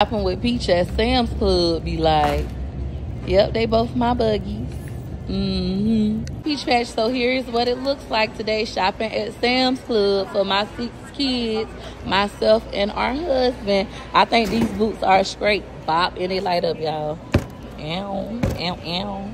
shopping with Peach at Sam's Club be like. Yep, they both my buggies. Mm-hmm. Peach Patch, so here's what it looks like today shopping at Sam's Club for my six kids, myself, and our husband. I think these boots are straight bop and they light up, y'all. Ow, ow, ow.